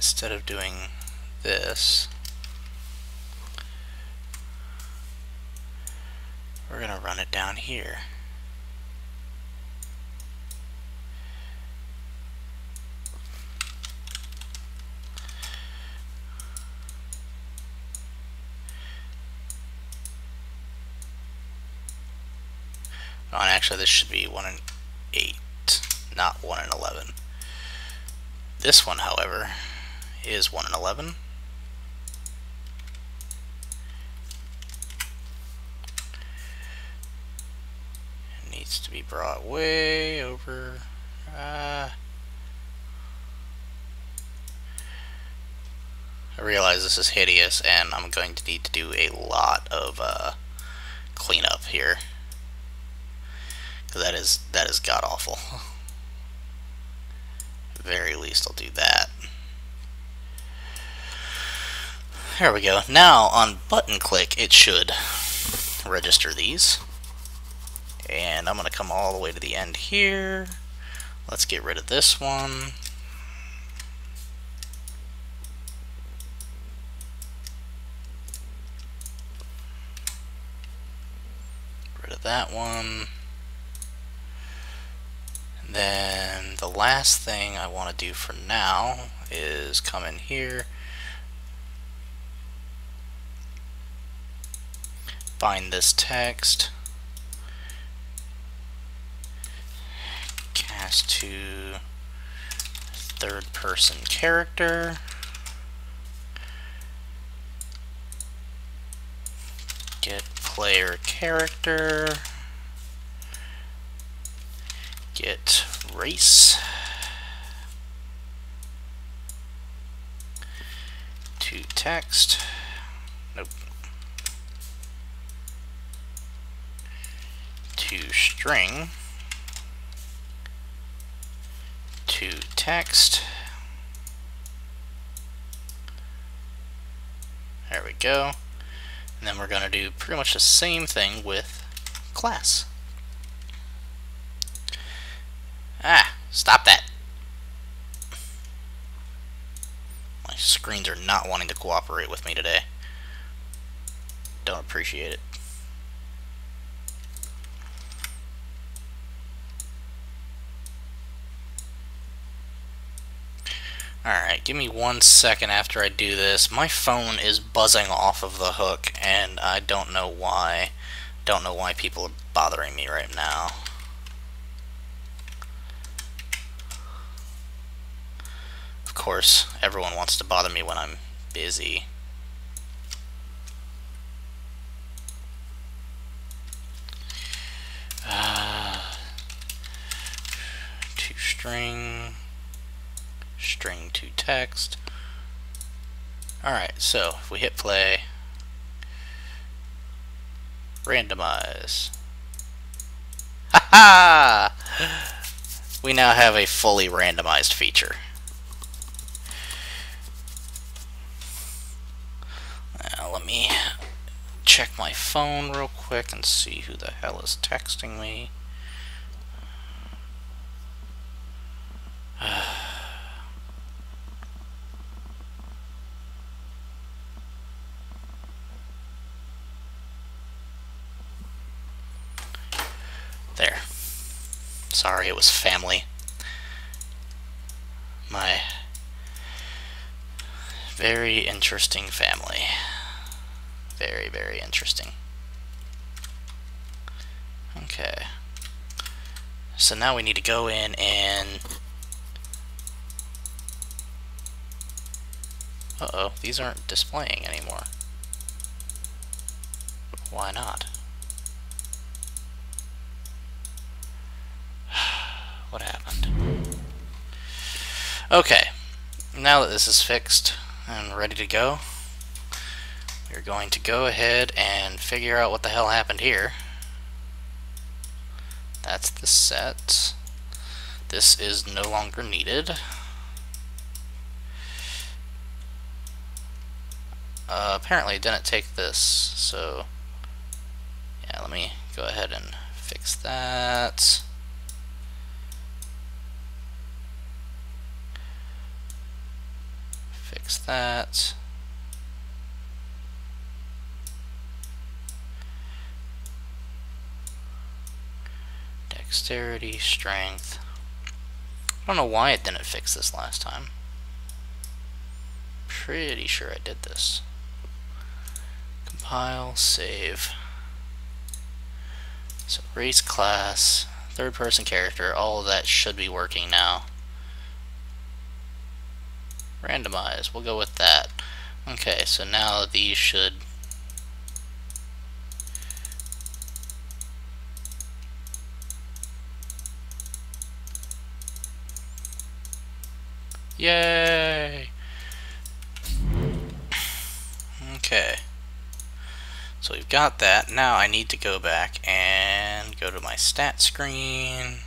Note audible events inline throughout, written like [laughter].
instead of doing this, we're going to run it down here. Oh, actually this should be 1 and 8, not 1 and 11. This one, however, is 1 in 11. It needs to be brought way over. Uh, I realize this is hideous and I'm going to need to do a lot of uh, cleanup here. That is that is god awful. [laughs] very least I'll do that. There we go. Now on button click it should register these. And I'm going to come all the way to the end here. Let's get rid of this one. Rid of that one. Then the last thing I want to do for now is come in here, find this text, cast to third person character, get player character, get race to text. Nope. To string to text. There we go. And then we're going to do pretty much the same thing with class. Ah, stop that. My screens are not wanting to cooperate with me today. Don't appreciate it. Alright, give me one second after I do this. My phone is buzzing off of the hook, and I don't know why. Don't know why people are bothering me right now. Of course, everyone wants to bother me when I'm busy. Uh, to string, string to text. Alright, so if we hit play, randomize. Ha ha! We now have a fully randomized feature. Now let me check my phone real quick and see who the hell is texting me. There. Sorry, it was family. My very interesting family very, very interesting. Okay. So now we need to go in and... Uh-oh, these aren't displaying anymore. Why not? what happened? Okay, now that this is fixed and ready to go, we're going to go ahead and figure out what the hell happened here. That's the set. This is no longer needed. Uh, apparently it didn't take this, so yeah, let me go ahead and fix that. Fix that. Dexterity, strength. I don't know why it didn't fix this last time. Pretty sure I did this. Compile, save. So race class, third person character, all of that should be working now. Randomize, we'll go with that. Okay, so now these should Yay! Okay. So we've got that. Now I need to go back and go to my stat screen.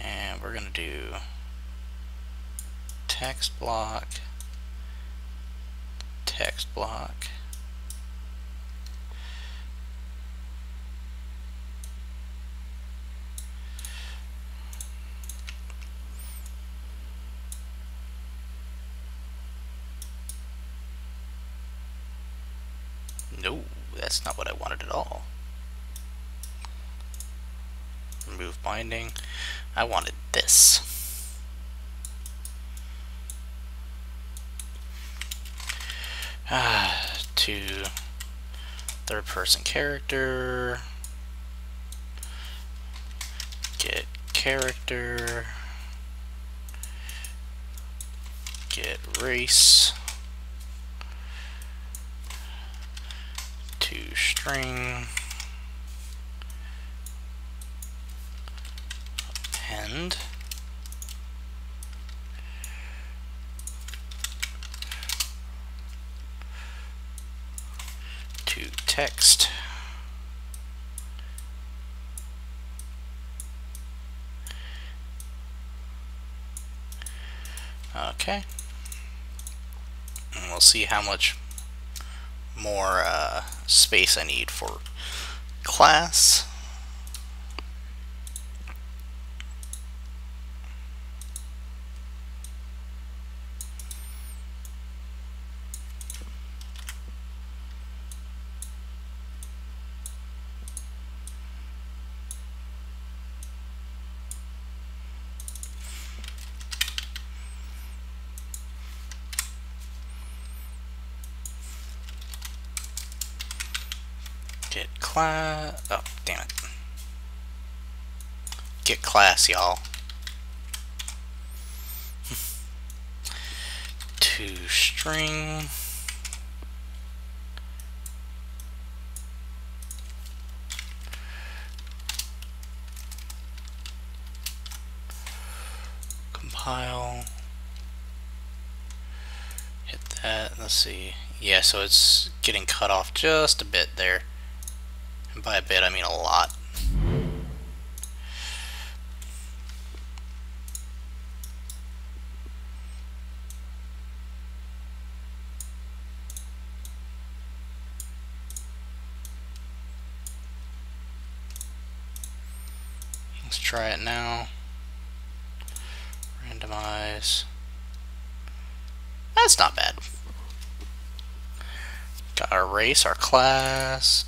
And we're going to do text block, text block, No, that's not what I wanted at all. Remove binding. I wanted this. Ah, to third person character. Get character. Get race. to string append to text okay and we'll see how much more uh, space I need for class. Get class. Oh, damn it. Get class, y'all. [laughs] to string. Compile. Hit that. Let's see. Yeah, so it's getting cut off just a bit there. By a bit, I mean a lot. Let's try it now. Randomize. That's not bad. Got our race, our class,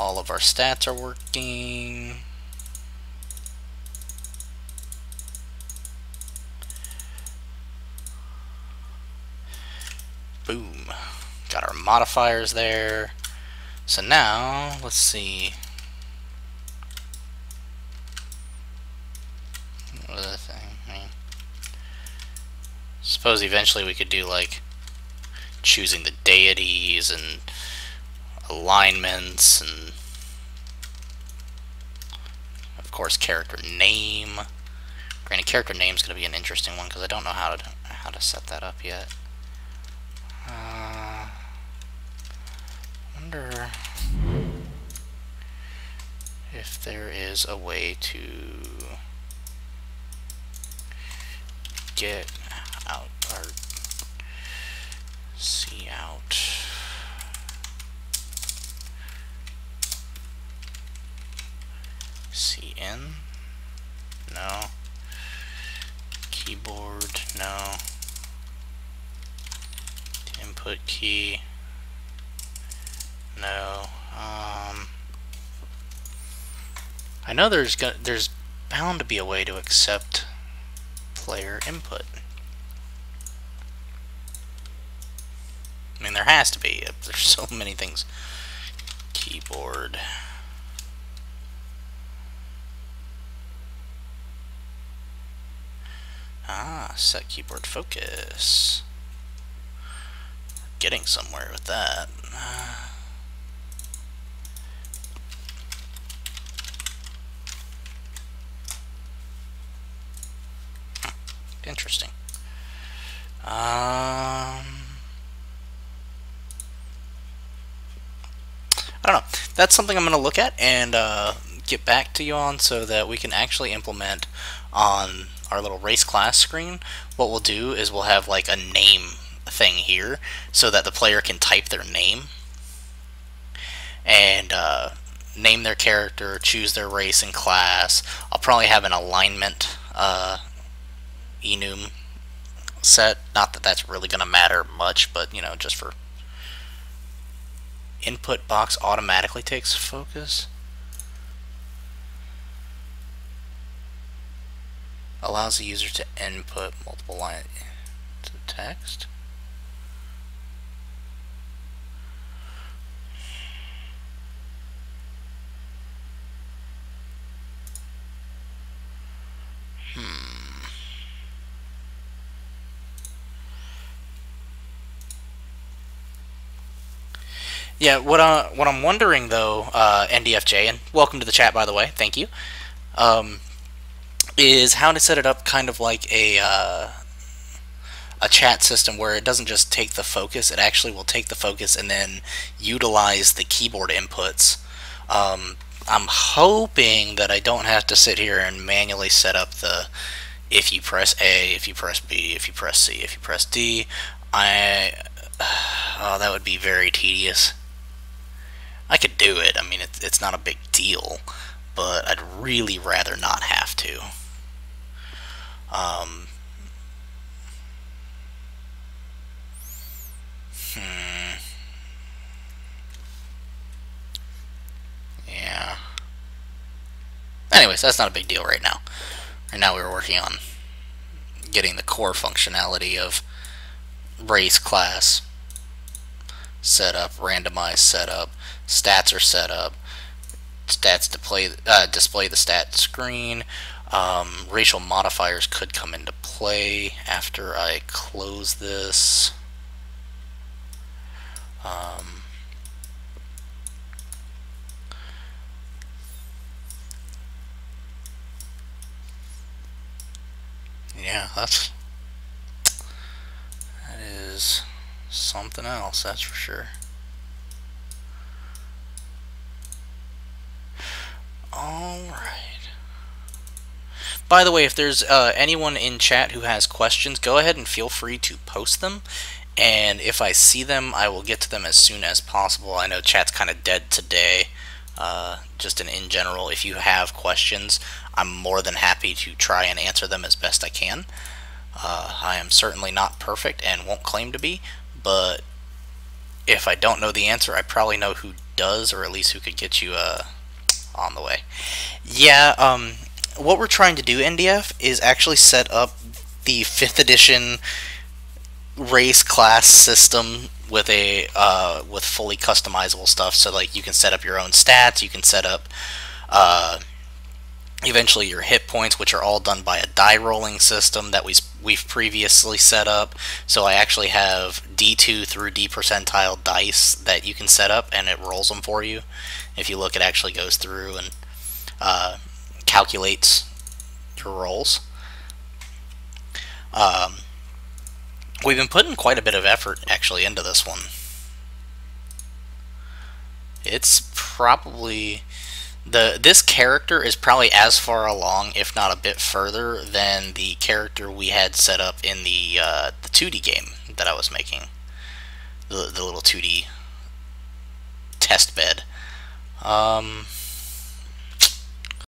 all of our stats are working. Boom. Got our modifiers there. So now, let's see. What thing? I mean, suppose eventually we could do like choosing the deities and alignments and of course character name. Granted, character name is going to be an interesting one because I don't know how to how to set that up yet. Uh, wonder if there is a way to get out or see out cn no. Keyboard, no. Input key, no. Um, I know there's gonna, there's bound to be a way to accept player input. I mean, there has to be. There's so many things. Keyboard. Ah, set keyboard focus. Getting somewhere with that. Interesting. Um, I don't know. That's something I'm going to look at and uh, get back to you on so that we can actually implement on our little race class screen. What we'll do is we'll have like a name thing here so that the player can type their name and uh, name their character, choose their race and class. I'll probably have an alignment uh, enum set. Not that that's really going to matter much, but you know, just for input box automatically takes focus. Allows the user to input multiple lines to text. Yeah, what I what I'm wondering though, uh, NDFJ, and welcome to the chat by the way, thank you, um, is how to set it up kind of like a uh, a chat system where it doesn't just take the focus, it actually will take the focus and then utilize the keyboard inputs. Um, I'm hoping that I don't have to sit here and manually set up the if you press A, if you press B, if you press C, if you press D. I [sighs] oh, that would be very tedious. I could do it. I mean, it's it's not a big deal, but I'd really rather not have to. Um, hmm. Yeah. Anyways, that's not a big deal right now. Right now we're working on getting the core functionality of race class setup, randomized setup, stats are set up, stats display, uh, display the stat screen, um, racial modifiers could come into play after I close this. Um, yeah, that's that is something else, that's for sure. Alright. By the way, if there's uh, anyone in chat who has questions, go ahead and feel free to post them. And if I see them, I will get to them as soon as possible. I know chat's kind of dead today, uh, just in, in general. If you have questions, I'm more than happy to try and answer them as best I can. Uh, I am certainly not perfect and won't claim to be, but if I don't know the answer, I probably know who does, or at least who could get you uh, on the way. Yeah, um, what we're trying to do, NDF, is actually set up the 5th edition race class system with a uh, with fully customizable stuff. So like you can set up your own stats, you can set up uh, eventually your hit points, which are all done by a die rolling system that we we've previously set up. So I actually have D2 through D percentile dice that you can set up, and it rolls them for you. If you look, it actually goes through and uh, calculates your rolls. Um, we've been putting quite a bit of effort actually into this one. It's probably the this character is probably as far along, if not a bit further, than the character we had set up in the uh, the 2D game that I was making. The, the little 2D test bed. Um,